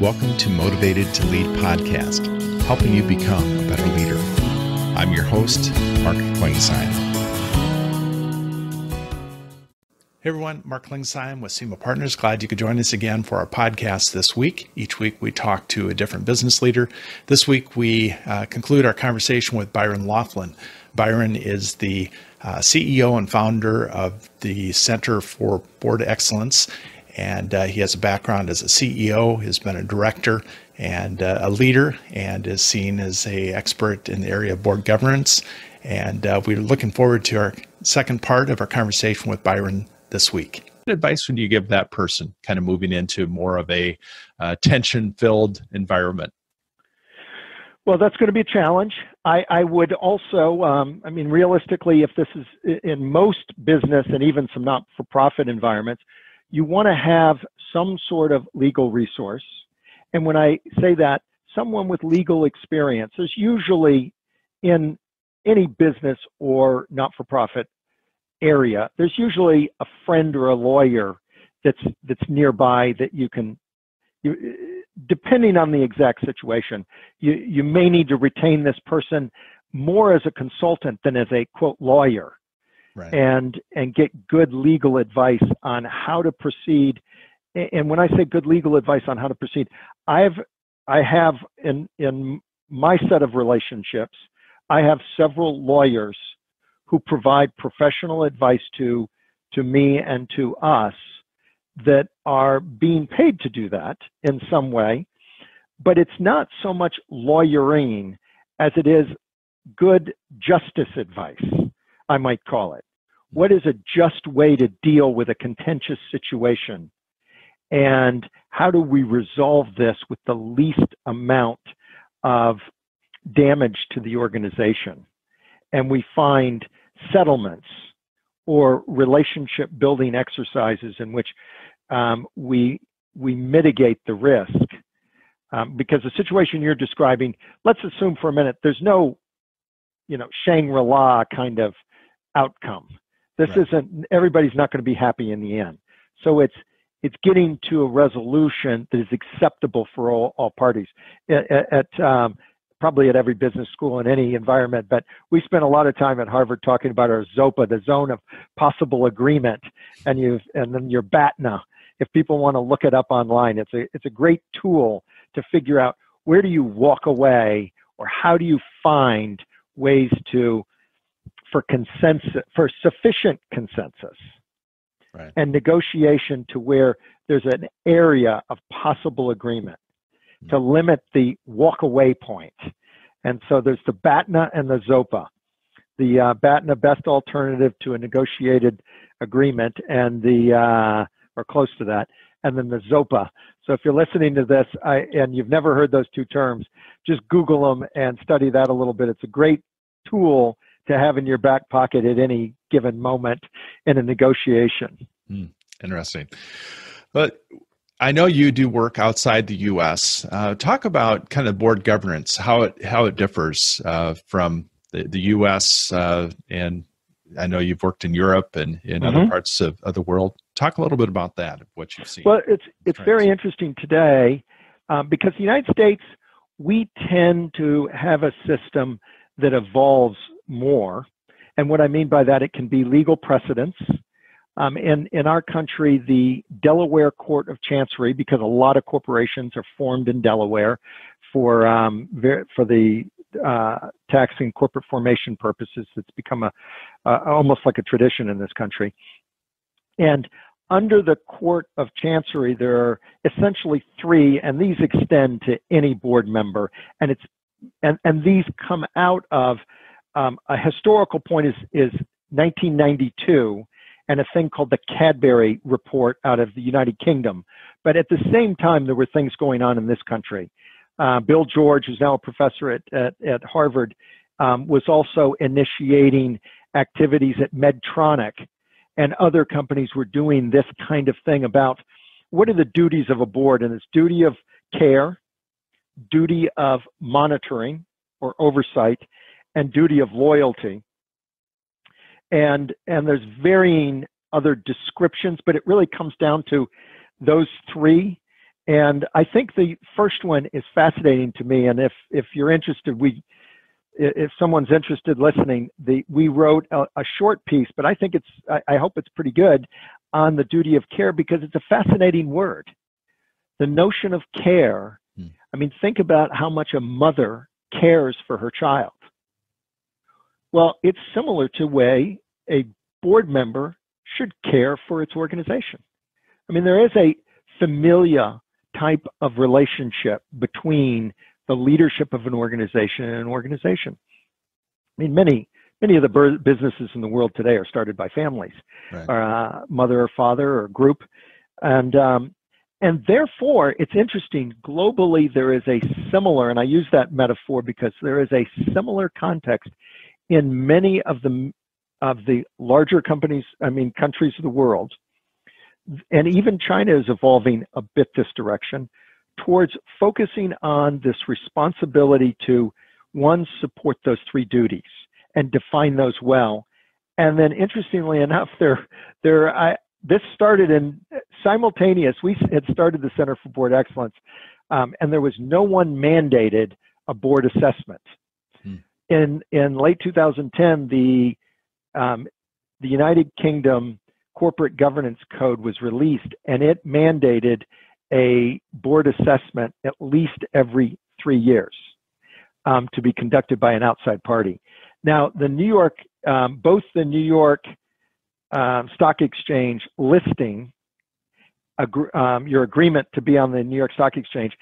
Welcome to Motivated to Lead podcast, helping you become a better leader. I'm your host, Mark Klingsheim. Hey everyone, Mark Klingsheim with SEMA Partners. Glad you could join us again for our podcast this week. Each week we talk to a different business leader. This week we uh, conclude our conversation with Byron Loflin. Byron is the uh, CEO and founder of the Center for Board Excellence and uh, he has a background as a CEO, has been a director and uh, a leader, and is seen as a expert in the area of board governance. And uh, we're looking forward to our second part of our conversation with Byron this week. What advice would you give that person, kind of moving into more of a uh, tension-filled environment? Well, that's going to be a challenge. I, I would also, um, I mean, realistically, if this is in most business and even some not-for-profit environments, you want to have some sort of legal resource. And when I say that, someone with legal experience is usually in any business or not for profit area, there's usually a friend or a lawyer that's that's nearby that you can you, depending on the exact situation, you, you may need to retain this person more as a consultant than as a quote lawyer right. and and get good legal advice on how to proceed. And when I say good legal advice on how to proceed, I've I have in in my set of relationships, I have several lawyers who provide professional advice to to me and to us that are being paid to do that in some way but it's not so much lawyering as it is good justice advice i might call it what is a just way to deal with a contentious situation? And how do we resolve this with the least amount of damage to the organization? And we find settlements or relationship building exercises in which um, we we mitigate the risk. Um, because the situation you're describing, let's assume for a minute, there's no, you know, Shangri-La kind of outcome. This right. isn't everybody's not going to be happy in the end. So it's it's getting to a resolution that is acceptable for all, all parties. At, at um, probably at every business school in any environment, but we spent a lot of time at Harvard talking about our ZOPA, the zone of possible agreement, and you and then your BATNA. If people want to look it up online, it's a it's a great tool to figure out where do you walk away or how do you find ways to for consensus, for sufficient consensus right. and negotiation to where there's an area of possible agreement. To limit the walk away point. And so there's the BATNA and the ZOPA. The uh, BATNA best alternative to a negotiated agreement and the, uh, or close to that, and then the ZOPA. So if you're listening to this I, and you've never heard those two terms, just Google them and study that a little bit. It's a great tool to have in your back pocket at any given moment in a negotiation. Mm, interesting. But I know you do work outside the U.S. Uh, talk about kind of board governance, how it how it differs uh, from the, the U.S. Uh, and I know you've worked in Europe and in mm-hmm. other parts of, of the world. Talk a little bit about that, what you've seen. Well, it's it's very interesting today um, because the United States we tend to have a system that evolves more. And what I mean by that, it can be legal precedents. Um, in, in our country, the Delaware Court of Chancery, because a lot of corporations are formed in Delaware for, um, for the uh, taxing corporate formation purposes, it's become a, uh, almost like a tradition in this country. And under the Court of Chancery, there are essentially three, and these extend to any board member, and it's and, and these come out of um, a historical point is, is 1992 and a thing called the Cadbury Report out of the United Kingdom. But at the same time, there were things going on in this country. Uh, Bill George, who's now a professor at, at, at Harvard, um, was also initiating activities at Medtronic, and other companies were doing this kind of thing about what are the duties of a board, and it's duty of care, duty of monitoring or oversight, and duty of loyalty. And, and there's varying other descriptions, but it really comes down to those three. And I think the first one is fascinating to me. And if if you're interested, we if someone's interested listening, the we wrote a, a short piece, but I think it's I, I hope it's pretty good on the duty of care because it's a fascinating word. The notion of care. Hmm. I mean, think about how much a mother cares for her child. Well, it's similar to way a board member should care for its organization. I mean, there is a familia type of relationship between the leadership of an organization and an organization. I mean, many many of the businesses in the world today are started by families, right. uh, mother or father or group, and um, and therefore it's interesting. Globally, there is a similar, and I use that metaphor because there is a similar context in many of the of the larger companies, I mean countries of the world, and even China is evolving a bit this direction towards focusing on this responsibility to one support those three duties and define those well. And then interestingly enough, there there I this started in simultaneous. We had started the Center for Board Excellence, um, and there was no one mandated a board assessment in in late 2010, the um, the United Kingdom Corporate Governance Code was released, and it mandated a board assessment at least every three years um, to be conducted by an outside party. Now, the New York, um, both the New York um, Stock Exchange listing, um, your agreement to be on the New York Stock Exchange,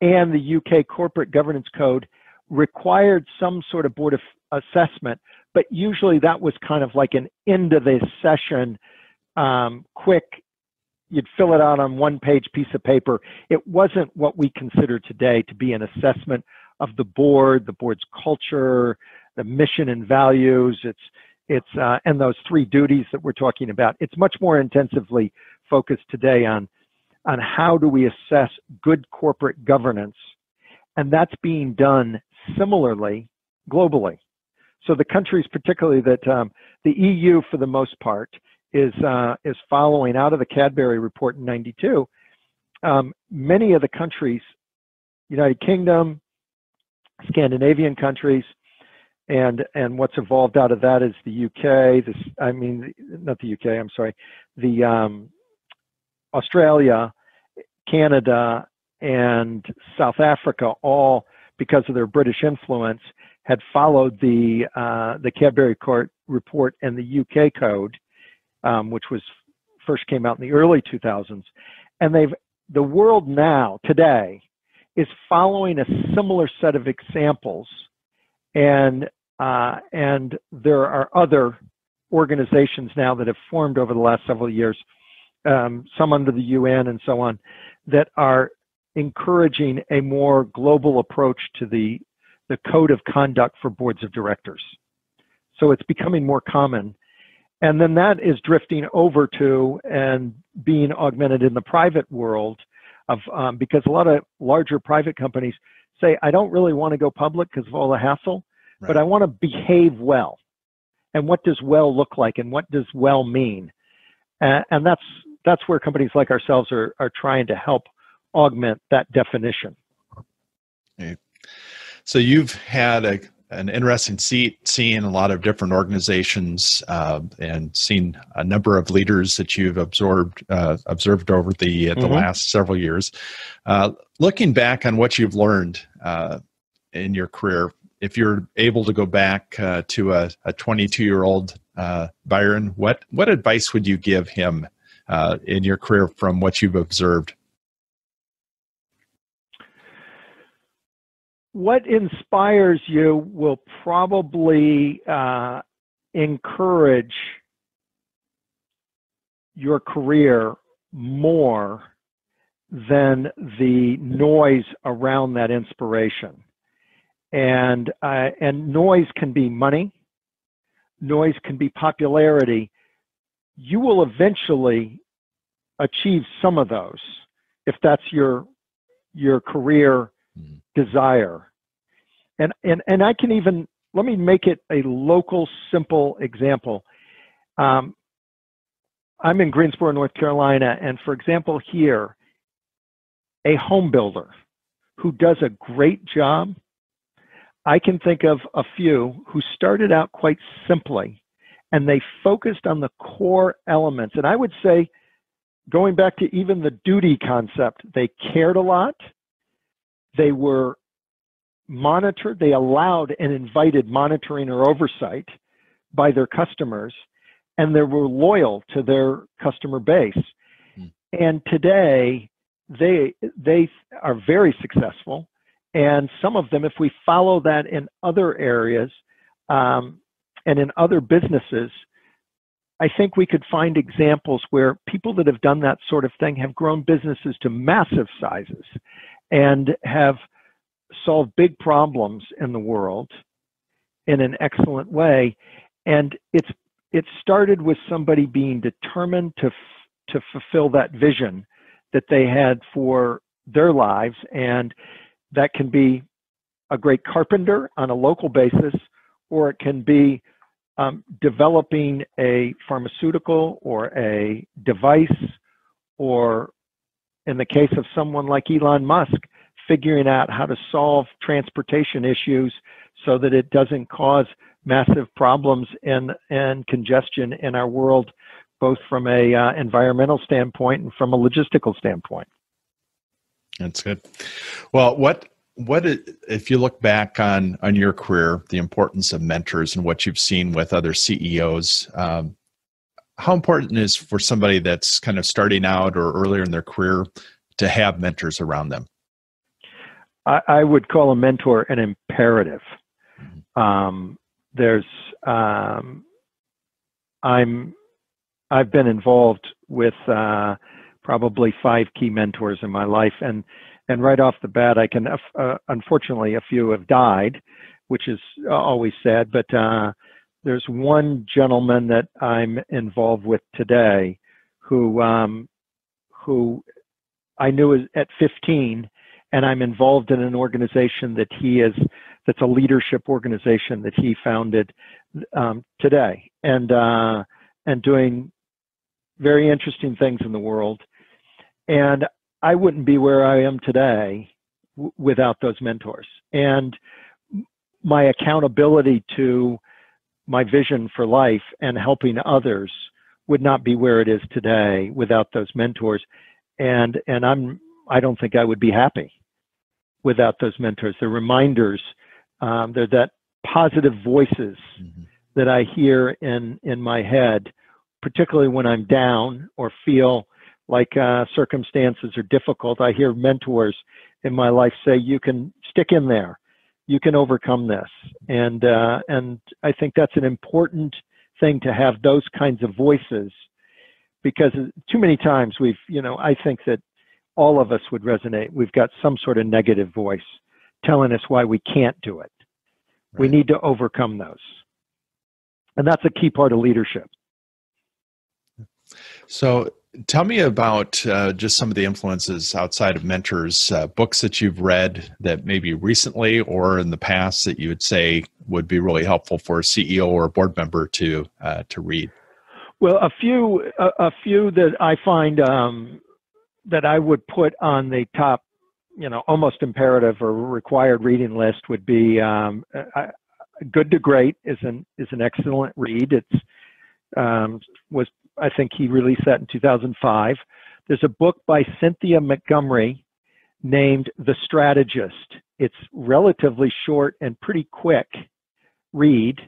and the UK Corporate Governance Code required some sort of board of assessment, but usually that was kind of like an end of the session, um, quick. You'd fill it out on one page piece of paper. It wasn't what we consider today to be an assessment of the board, the board's culture, the mission and values. It's it's uh, and those three duties that we're talking about. It's much more intensively focused today on on how do we assess good corporate governance, and that's being done similarly globally. So the countries, particularly that um, the EU, for the most part, is uh, is following out of the Cadbury report in '92. Um, many of the countries, United Kingdom, Scandinavian countries, and and what's evolved out of that is the UK. This, I mean, not the UK. I'm sorry, the um, Australia, Canada, and South Africa all because of their British influence, had followed the uh, the Cadbury Court report and the UK code, um, which was first came out in the early 2000s, and they've the world now today is following a similar set of examples, and uh, and there are other organizations now that have formed over the last several years, um, some under the UN and so on, that are encouraging a more global approach to the, the code of conduct for boards of directors. So it's becoming more common. And then that is drifting over to and being augmented in the private world of um, because a lot of larger private companies say, I don't really want to go public because of all the hassle, right. but I want to behave well. And what does well look like and what does well mean? Uh, and that's that's where companies like ourselves are, are trying to help augment that definition. So you've had a, an interesting seat seeing a lot of different organizations uh, and seen a number of leaders that you've absorbed uh, observed over the uh, the mm-hmm. last several years. Uh, looking back on what you've learned uh, in your career, if you're able to go back uh, to a 22 year old Byron, what what advice would you give him in your career from what you've observed? What inspires you will probably uh, encourage your career more than the noise around that inspiration. And uh, and noise can be money, noise can be popularity. You will eventually achieve some of those if that's your your career desire. And, and, and I can even, let me make it a local, simple example. Um, I'm in Greensboro, North Carolina, and for example, here, a home builder who does a great job. I can think of a few who started out quite simply and they focused on the core elements. And I would say, going back to even the duty concept, they cared a lot. They were monitored, they allowed and invited monitoring or oversight by their customers, and they were loyal to their customer base. Mm. And today, they they are very successful, and some of them, if we follow that in other areas um, and in other businesses, I think we could find examples where people that have done that sort of thing have grown businesses to massive sizes and have solved big problems in the world in an excellent way. And it's it started with somebody being determined to to fulfill that vision that they had for their lives and that can be a great carpenter on a local basis or it can be um, developing a pharmaceutical or a device or in the case of someone like Elon Musk figuring out how to solve transportation issues so that it doesn't cause massive problems and and congestion in our world both from a uh, environmental standpoint and from a logistical standpoint. That's good. Well what what if you look back on on your career the importance of mentors and what you've seen with other ceos um, how important is for somebody that's kind of starting out or earlier in their career to have mentors around them I, I would call a mentor an imperative. Mm-hmm. Um, there's um, I'm I've been involved with uh, probably five key mentors in my life, and and right off the bat, I can uh, unfortunately a few have died, which is always sad. But uh, there's one gentleman that I'm involved with today, who um, who I knew at 15 and I'm involved in an organization that he is that's a leadership organization that he founded um, today, and uh, and doing very interesting things in the world. And I wouldn't be where I am today w- without those mentors. And my accountability to my vision for life and helping others would not be where it is today without those mentors. And and I'm I don't think I would be happy without those mentors. They're reminders. Um, they're that positive voices mm-hmm. that I hear in in my head, particularly when I'm down or feel like uh, circumstances are difficult. I hear mentors in my life say, "You can stick in there. You can overcome this." And uh, and I think that's an important thing to have those kinds of voices because too many times we've you know I think that all of us would resonate. We've got some sort of negative voice telling us why we can't do it. Right. We need to overcome those. And that's a key part of leadership. So, tell me about uh, just some of the influences outside of mentors, uh, books that you've read that maybe recently or in the past that you would say would be really helpful for a CEO or a board member to uh, to read. Well, a few a, a few that I find um, that I would put on the top, you know, almost imperative or required reading list would be um, uh, Good to Great is an is an excellent read. It's um, was I think he released that in 2005. There's a book by Cynthia Montgomery named The Strategist. It's relatively short and pretty quick read.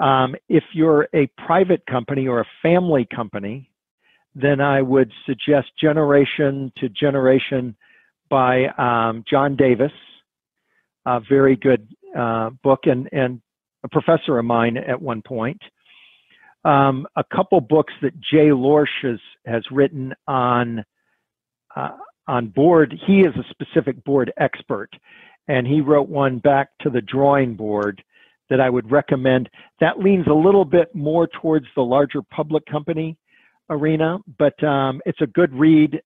Um, if you're a private company or a family company, then I would suggest Generation to Generation by um, John Davis, a very good uh, book, and, and a professor of mine at one point. Um, a couple books that Jay Lorsch has, has written on uh, on board. He is a specific board expert, and he wrote one back to the drawing board that I would recommend. That leans a little bit more towards the larger public company arena, but um, it's a good read.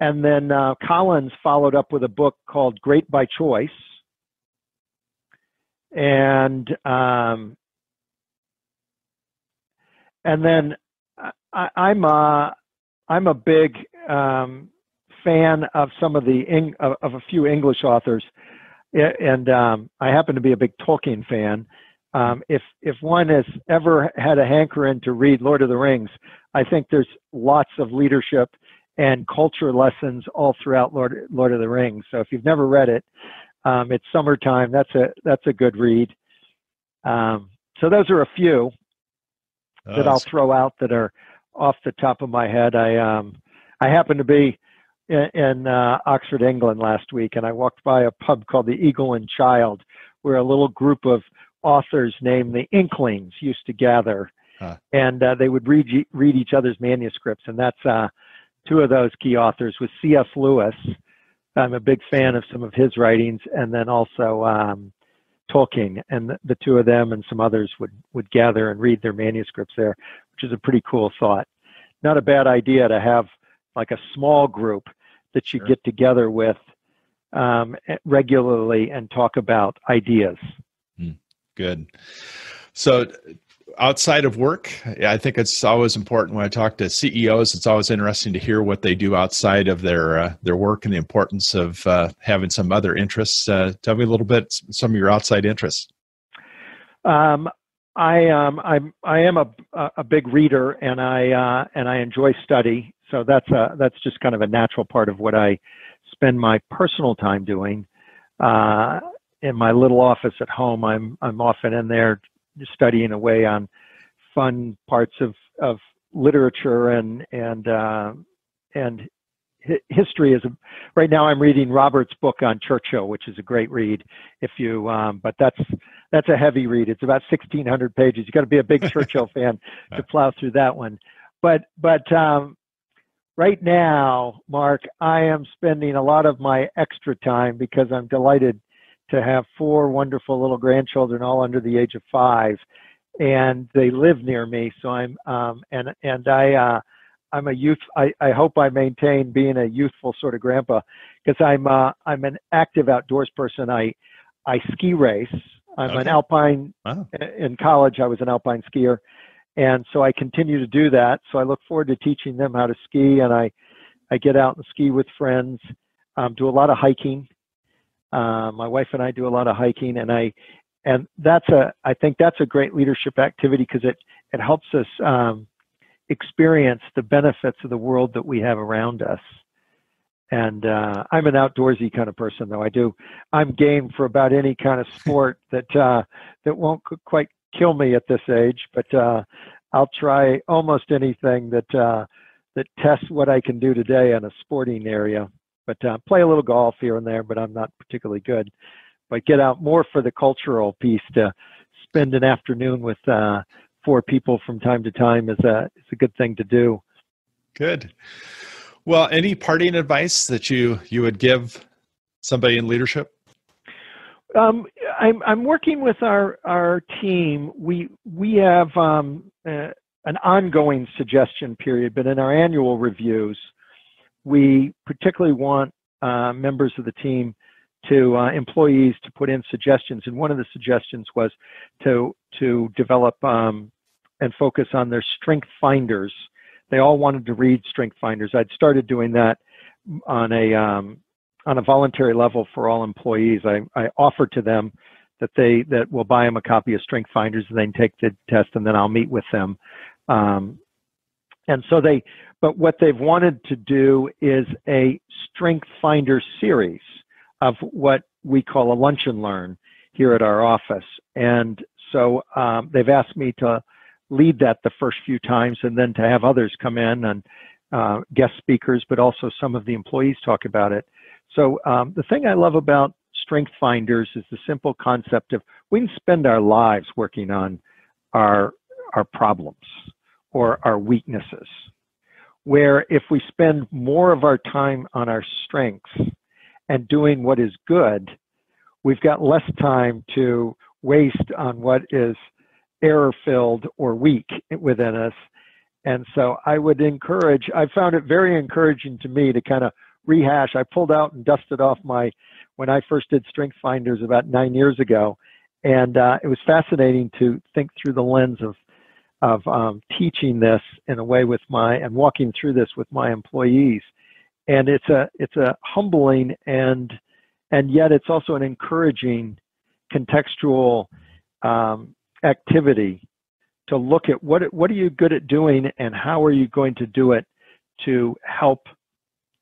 And then uh, Collins followed up with a book called Great by Choice. And um, and then I, I'm a, I'm a big um, fan of some of the Eng, of, of, a few English authors, and um, I happen to be a big Tolkien fan. Um, if if one has ever had a hankering to read Lord of the Rings, I think there's lots of leadership and culture lessons all throughout Lord Lord of the Rings. So if you've never read it, um, it's summertime. That's a that's a good read. Um, so those are a few that I'll throw out that are off the top of my head. I um, I happened to be in, in uh, Oxford, England last week, and I walked by a pub called the Eagle and Child, where a little group of authors named the Inklings used to gather, huh. and uh, they would read read each other's manuscripts, and that's uh, two of those key authors was C.S. Lewis. I'm a big fan of some of his writings, and then also um, Tolkien, and the, two of them and some others would would gather and read their manuscripts there, which is a pretty cool thought. Not a bad idea to have like a small group that you sure. get together with um, regularly and talk about ideas. Mm, good. So outside of work, I think it's always important when I talk to CEOs. It's always interesting to hear what they do outside of their uh, their work and the importance of uh, having some other interests. Uh, tell me a little bit some of your outside interests. Um, I um, I'm I am a a big reader and I uh, and I enjoy study. So that's a that's just kind of a natural part of what I spend my personal time doing. Uh, in my little office at home, I'm I'm often in there studying away on fun parts of, of literature and and uh, and history is a, right now I'm reading Robert's book on Churchill, which is a great read. If you, um, but that's that's a heavy read. It's about 1,600 pages. You got to be a big Churchill fan to plow through that one. But but um, right now, Mark, I am spending a lot of my extra time because I'm delighted to have four wonderful little grandchildren, all under the age of five, and they live near me. So I'm um, and and I uh, I'm a youth. I, I hope I maintain being a youthful sort of grandpa because I'm uh, I'm an active outdoors person. I I ski race. I'm okay. an alpine. Wow. In college, I was an alpine skier, and so I continue to do that. So I look forward to teaching them how to ski, and I I get out and ski with friends. Um, do a lot of hiking uh, my wife and I do a lot of hiking, and I and that's a I think that's a great leadership activity because it it helps us um, experience the benefits of the world that we have around us. And uh, I'm an outdoorsy kind of person, though. I do I'm game for about any kind of sport that uh, that won't quite kill me at this age, but uh, I'll try almost anything that uh, that tests what I can do today in a sporting area but uh, play a little golf here and there, but I'm not particularly good. But get out more for the cultural piece to spend an afternoon with uh, four people from time to time is a is a good thing to do. Good. Well, any parting advice that you you would give somebody in leadership? Um, I'm I'm working with our our team. We we have um, uh, an ongoing suggestion period, but in our annual reviews, we particularly want uh, members of the team to uh, employees to put in suggestions. And one of the suggestions was to to develop um, and focus on their strength finders. They all wanted to read strength finders. I'd started doing that on a um, on a voluntary level for all employees. I, I offered to them that they that will buy them a copy of strength finders and then take the test and then I'll meet with them. Um, and so they but what they've wanted to do is a Strength Finder series of what we call a lunch and learn here at our office. And so um, they've asked me to lead that the first few times and then to have others come in and uh, guest speakers, but also some of the employees talk about it. So um, the thing I love about Strength Finders is the simple concept of we can spend our lives working on our our problems or our weaknesses where if we spend more of our time on our strengths and doing what is good, we've got less time to waste on what is error filled or weak within us. And so I would encourage, I found it very encouraging to me to kind of rehash. I pulled out and dusted off my, when I first did Strength Finders about nine years ago. And uh, it was fascinating to think through the lens of of um, teaching this in a way with my and walking through this with my employees, and it's a it's a humbling and and yet it's also an encouraging contextual um, activity to look at what what are you good at doing and how are you going to do it to help?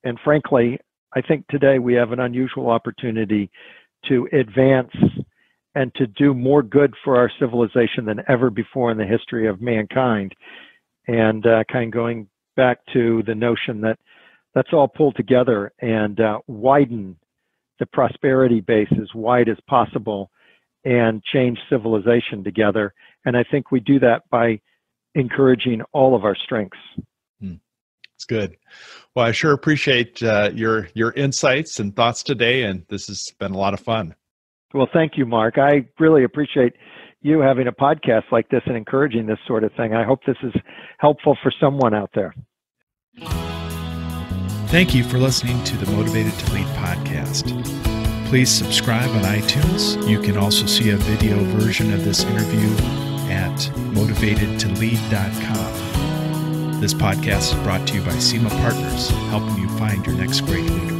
And frankly i think today we have an unusual opportunity to advance and to do more good for our civilization than ever before in the history of mankind and uh, kind of going back to the notion that let's all pull together and uh, widen the prosperity base as wide as possible and change civilization together. And I think we do that by encouraging all of our strengths. Hmm. It's good. Well, I sure appreciate uh, your your insights and thoughts today, and this has been a lot of fun. Well, thank you, Mark. I really appreciate you having a podcast like this and encouraging this sort of thing. I hope this is helpful for someone out there. Thank you for listening to the Motivated to Lead podcast. Please subscribe on iTunes. You can also see a video version of this interview at motivatedtolead.com. This podcast is brought to you by SEMA Partners, helping you find your next great leader.